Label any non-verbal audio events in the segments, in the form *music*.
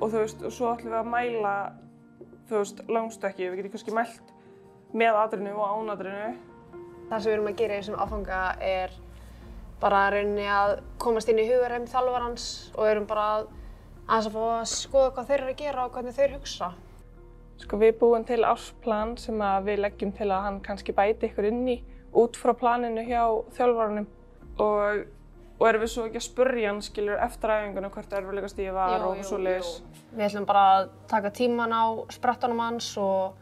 og þú veist, og svo ætlum við að mæla, þú veist, langstökki, við getum kannski mælt með atrinu og án atrinu. Það sem við erum að gera í þessum áfanga er bara að rauninni að komast inn í hugarheim þjálfarans og erum bara að aðeins að fá að skoða hvað þeir eru að gera og hvernig þeir hugsa. Sko við búum til ársplan sem við leggjum til að hann kannski bæti ykkur inn í út frá planinu hjá þjálfaranum og, og erum við svo ekki að spurja hann skilur eftir æfingunum hvert erfiðleikastíði var Jú, og svo leiðis. Við ætlum bara að taka tíman á sprettunum hans og,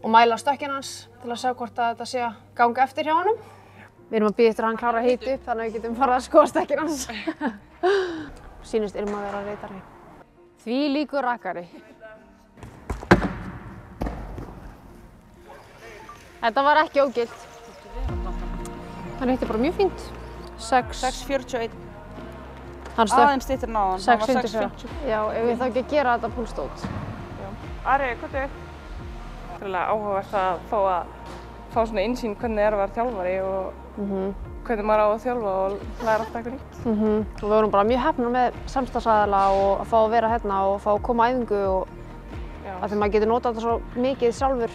og mæla stökkinn hans til að sjá hvort að þetta sé að ganga eftir hjá honum. Við erum að býða eftir að hann klára að hita upp þannig að við getum farað að skoða stökkinn hans. *laughs* Sýnist erum að vera reytari. Því líkur rakari. Þetta var ekki ógilt. Hann hitti bara mjög fínt. 6. 6.41, Hann stökk aðeins stýttir náðan, 6.50. Já, ef við þá ekki að gera þetta púlstót. Ari, hvað er? Það er alveg áhugavert að fá að fá svona einsýn hvernig er að vera þjálfari og hvernig maður á að þjálfa og læra alltaf eitthvað nýtt. Mhm. Og við vorum bara mjög hefnar með samstagsæðala og að fá að vera hérna og fá að koma á æfingu og Já. að því maður getur notað þetta svo mikið sjálfur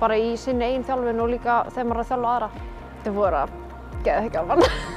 bara í sinni eigin þjálfun og líka þegar maður er að þjálfa aðra. Þetta voru að geða ekki alvan.